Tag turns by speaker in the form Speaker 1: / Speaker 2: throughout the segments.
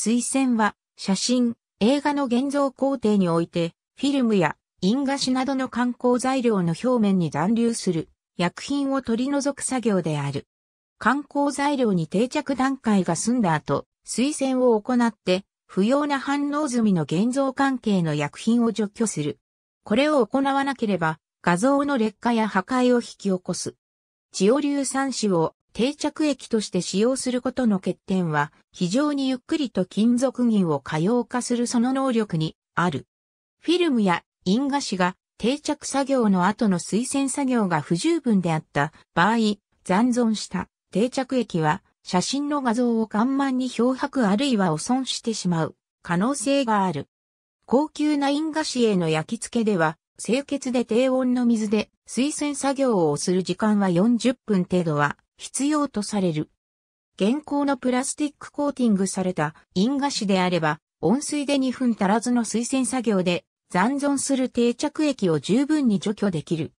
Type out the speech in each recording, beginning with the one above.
Speaker 1: 水栓は写真、映画の現像工程において、フィルムや印画紙などの観光材料の表面に残留する薬品を取り除く作業である。観光材料に定着段階が済んだ後、水栓を行って不要な反応済みの現像関係の薬品を除去する。これを行わなければ画像の劣化や破壊を引き起こす。チオ硫酸紙を定着液として使用することの欠点は、非常にゆっくりと金属銀を可用化するその能力にある。フィルムや印画紙が定着作業の後の水栓作業が不十分であった場合、残存した定着液は写真の画像を岩盤に漂白あるいは汚損してしまう可能性がある。高級な印画紙への焼き付けでは、清潔で低温の水で水栓作業をする時間は40分程度は必要とされる。現行のプラスティックコーティングされた印画紙であれば、温水で2分足らずの水栓作業で残存する定着液を十分に除去できる。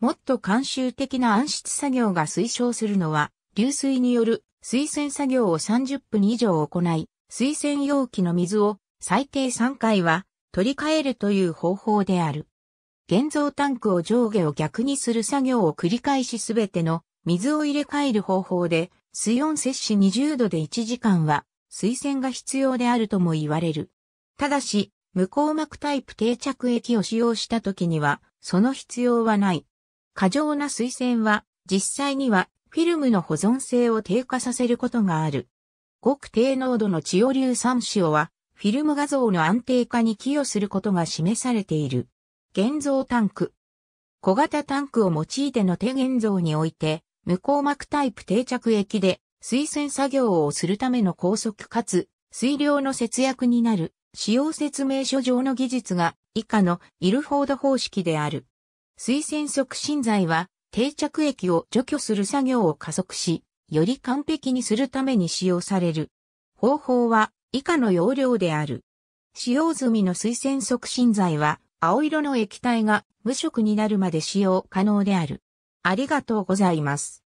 Speaker 1: もっと慣習的な暗室作業が推奨するのは、流水による水栓作業を30分以上行い、水栓容器の水を最低3回は取り替えるという方法である。現像タンクを上下を逆にする作業を繰り返しすべての水を入れ替える方法で、水温摂氏20度で1時間は水栓が必要であるとも言われる。ただし、無光膜タイプ定着液を使用した時には、その必要はない。過剰な水栓は、実際には、フィルムの保存性を低下させることがある。ごく低濃度のチオ硫酸塩は、フィルム画像の安定化に寄与することが示されている。現像タンク。小型タンクを用いての手現像において、無光膜タイプ定着液で水栓作業をするための高速かつ水量の節約になる使用説明書上の技術が以下のイルフォード方式である。水栓促進剤は定着液を除去する作業を加速し、より完璧にするために使用される。方法は以下の容量である。使用済みの水栓促進剤は青色の液体が無色になるまで使用可能である。ありがとうございます。